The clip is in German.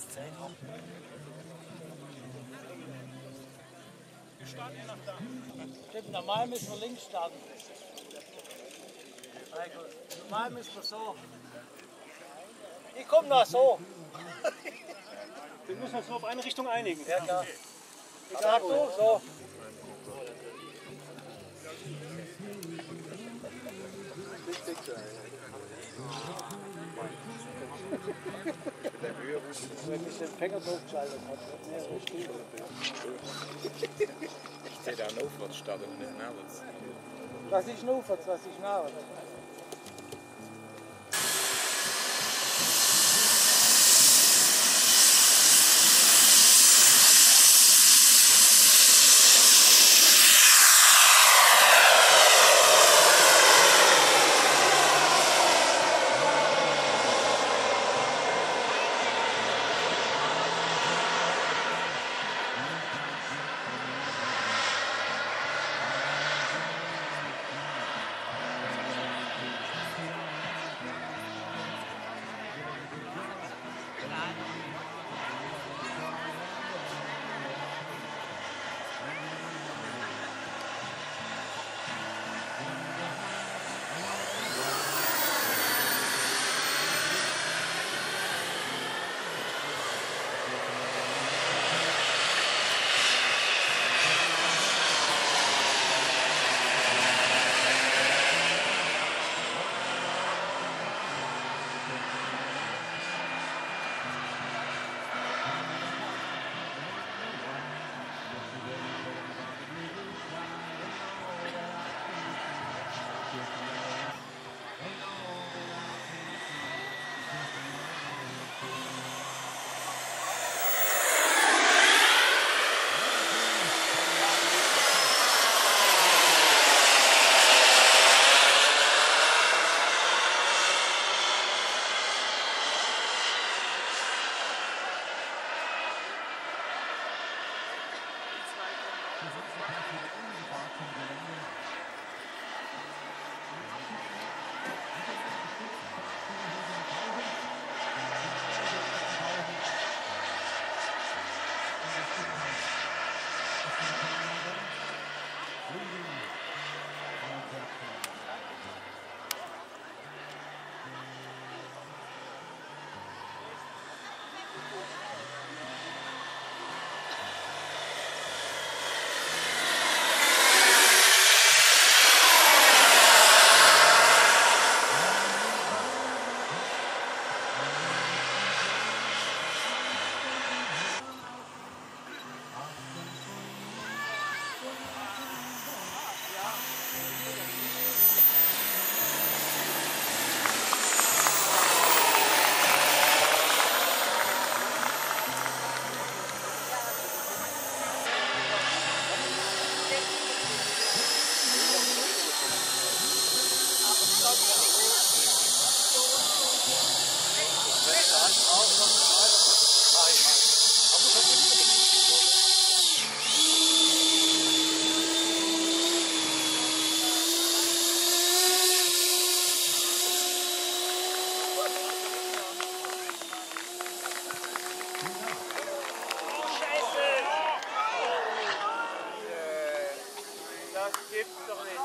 jetzt Zeit haben. Stimmt, normal müssen wir links starten. Normal müssen wir so. Ich komme noch so. Wir müssen uns nur auf eine Richtung einigen. Ja, klar. Ich sag du, so. Wenn ich den Fänger durchgeschaltet habe, ja, richtig. Ich sehe da Aufwärts starten und nicht nachwärts. Was ist nur, was ist Nach? Das gibt's doch nicht.